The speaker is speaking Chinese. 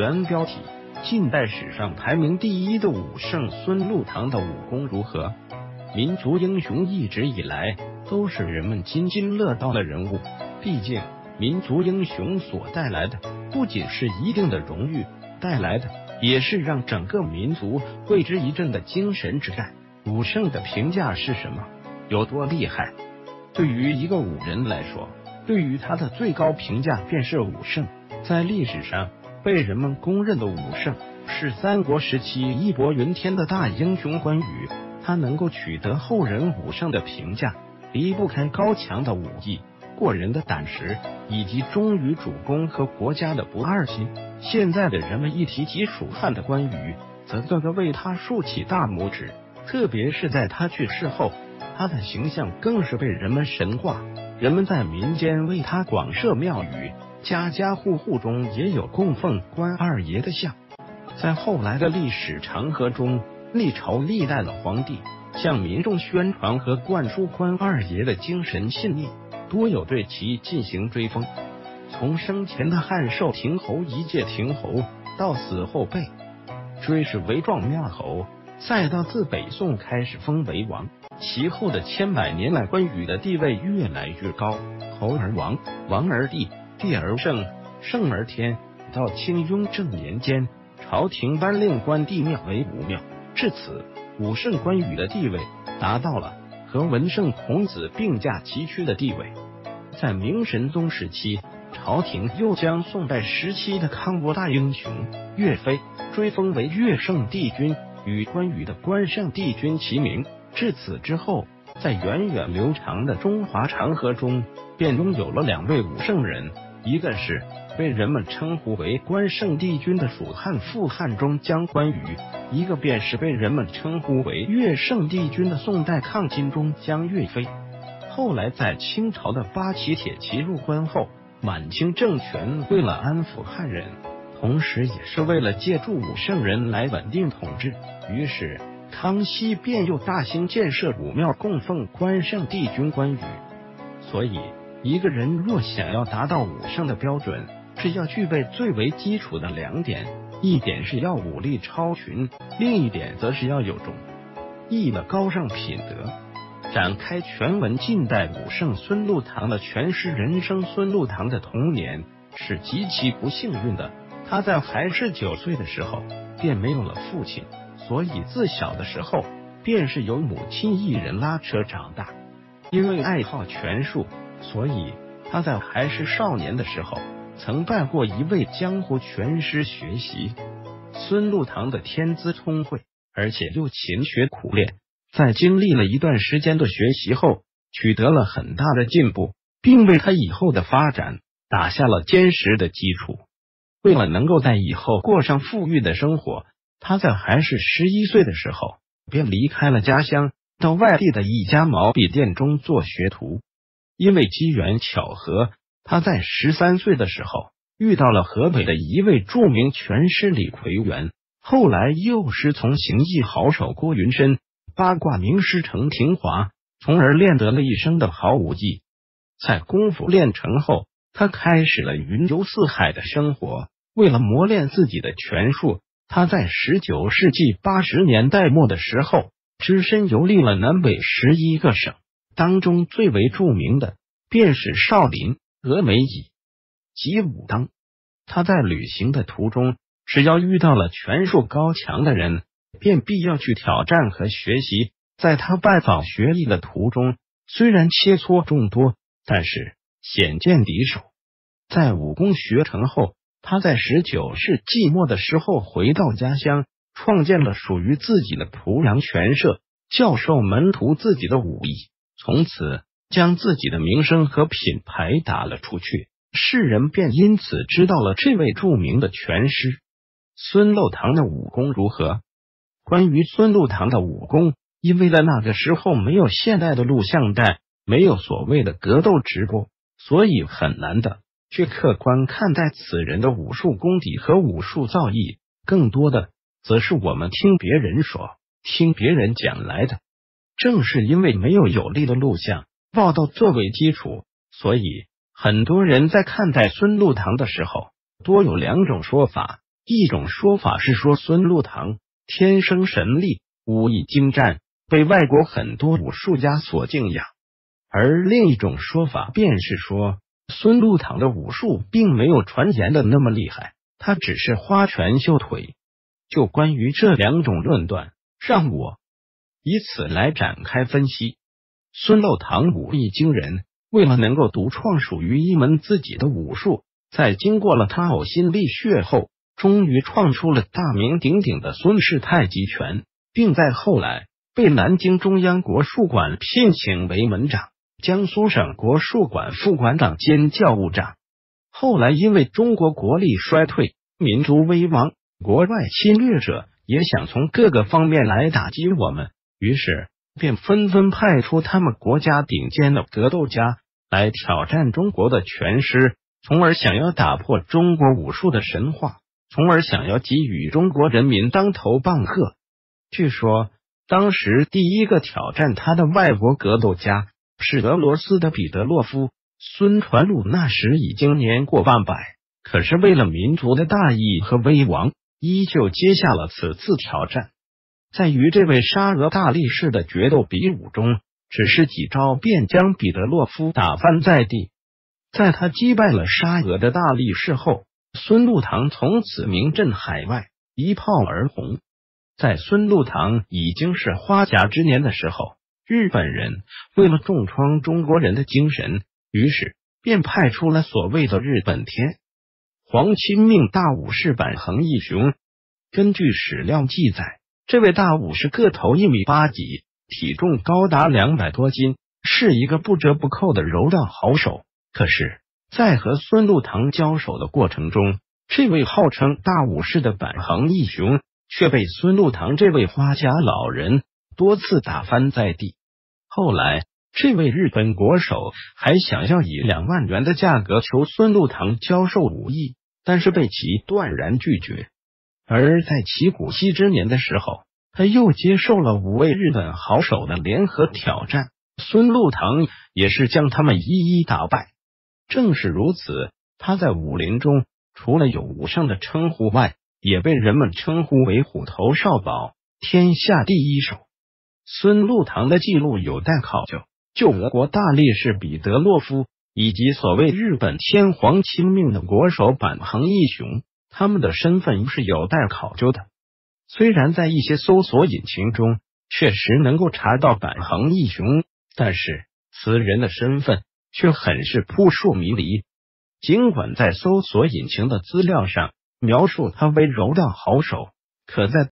原标题：近代史上排名第一的武圣孙禄堂的武功如何？民族英雄一直以来都是人们津津乐道的人物，毕竟民族英雄所带来的不仅是一定的荣誉，带来的也是让整个民族为之一振的精神之战。武圣的评价是什么？有多厉害？对于一个武人来说，对于他的最高评价便是武圣。在历史上被人们公认的武圣是三国时期义薄云天的大英雄关羽。他能够取得后人武圣的评价，离不开高强的武艺、过人的胆识以及忠于主公和国家的不二心。现在的人们一提起蜀汉的关羽，则个个为他竖起大拇指。特别是在他去世后，他的形象更是被人们神化。人们在民间为他广设庙宇，家家户户中也有供奉关二爷的像。在后来的历史长河中，历朝历代的皇帝向民众宣传和灌输关二爷的精神信念，多有对其进行追封。从生前的汉寿亭侯一介亭侯，到死后被追谥为壮庙侯。再到自北宋开始封为王，其后的千百年来，关羽的地位越来越高，侯而王，王而帝，帝而圣，圣而天。到清雍正年间，朝廷颁令关帝庙为武庙，至此，武圣关羽的地位达到了和文圣孔子并驾齐驱的地位。在明神宗时期，朝廷又将宋代时期的康国大英雄岳飞追封为岳圣帝君。与关羽的关圣帝君齐名。至此之后，在源远流长的中华长河中，便拥有了两位武圣人，一个是被人们称呼为关圣帝君的蜀汉复汉中将关羽，一个便是被人们称呼为岳圣帝君的宋代抗金中将岳飞。后来，在清朝的八旗铁骑入关后，满清政权为了安抚汉人。同时，也是为了借助武圣人来稳定统治，于是康熙便又大兴建设武庙，供奉关圣帝君关羽。所以，一个人若想要达到武圣的标准，是要具备最为基础的两点：一点是要武力超群，另一点则是要有种义的高尚品德。展开全文，近代武圣孙禄堂的全诗人生。孙禄堂的童年是极其不幸运的。他在还是九岁的时候便没有了父亲，所以自小的时候便是由母亲一人拉扯长大。因为爱好拳术，所以他在还是少年的时候曾拜过一位江湖拳师学习。孙禄堂的天资聪慧，而且又勤学苦练，在经历了一段时间的学习后，取得了很大的进步，并为他以后的发展打下了坚实的基础。为了能够在以后过上富裕的生活，他在还是十一岁的时候便离开了家乡，到外地的一家毛笔店中做学徒。因为机缘巧合，他在十三岁的时候遇到了河北的一位著名拳师李奎元，后来又师从形意好手郭云深、八卦名师程廷华，从而练得了一身的好武艺。在功夫练成后，他开始了云游四海的生活。为了磨练自己的拳术，他在十九世纪八十年代末的时候，只身游历了南北十一个省。当中最为著名的便是少林、峨眉以及武当。他在旅行的途中，只要遇到了拳术高强的人，便必要去挑战和学习。在他拜访学艺的途中，虽然切磋众多，但是。显见敌手，在武功学成后，他在十九世纪末的时候回到家乡，创建了属于自己的濮阳拳社，教授门徒自己的武艺，从此将自己的名声和品牌打了出去，世人便因此知道了这位著名的拳师孙禄堂的武功如何。关于孙禄堂的武功，因为在那个时候没有现代的录像带，没有所谓的格斗直播。所以很难的去客观看待此人的武术功底和武术造诣，更多的则是我们听别人说、听别人讲来的。正是因为没有有力的录像报道作为基础，所以很多人在看待孙禄堂的时候，多有两种说法：一种说法是说孙禄堂天生神力，武艺精湛，被外国很多武术家所敬仰；而另一种说法便是说孙禄堂的武术并没有传言的那么厉害，他只是花拳绣腿。就关于这两种论断，让我以此来展开分析。孙漏堂武艺惊人，为了能够独创属于一门自己的武术，在经过了他呕心沥血后，终于创出了大名鼎鼎的孙氏太极拳，并在后来被南京中央国术馆聘请为门长、江苏省国术馆副馆长兼教务长。后来因为中国国力衰退，民族危亡。国外侵略者也想从各个方面来打击我们，于是便纷纷派出他们国家顶尖的格斗家来挑战中国的拳师，从而想要打破中国武术的神话，从而想要给予中国人民当头棒喝。据说，当时第一个挑战他的外国格斗家是俄罗斯的彼得洛夫。孙传禄那时已经年过半百，可是为了民族的大义和威王。依旧接下了此次挑战，在与这位沙俄大力士的决斗比武中，只是几招便将彼得洛夫打翻在地。在他击败了沙俄的大力士后，孙禄堂从此名震海外，一炮而红。在孙禄堂已经是花甲之年的时候，日本人为了重创中国人的精神，于是便派出了所谓的日本天。皇亲命大武士板横义雄，根据史料记载，这位大武士个头一米八几，体重高达两百多斤，是一个不折不扣的柔道好手。可是，在和孙禄堂交手的过程中，这位号称大武士的板横义雄却被孙禄堂这位花甲老人多次打翻在地。后来，这位日本国手还想要以两万元的价格求孙禄堂教授武艺。但是被其断然拒绝。而在其古稀之年的时候，他又接受了五位日本好手的联合挑战，孙禄堂也是将他们一一打败。正是如此，他在武林中除了有武圣的称呼外，也被人们称呼为虎头少保、天下第一手。孙禄堂的记录有待考究，就俄国大力士彼得洛夫。以及所谓日本天皇亲命的国手板横义雄，他们的身份是有待考究的。虽然在一些搜索引擎中确实能够查到板横义雄，但是此人的身份却很是扑朔迷离。尽管在搜索引擎的资料上描述他为柔道好手，可在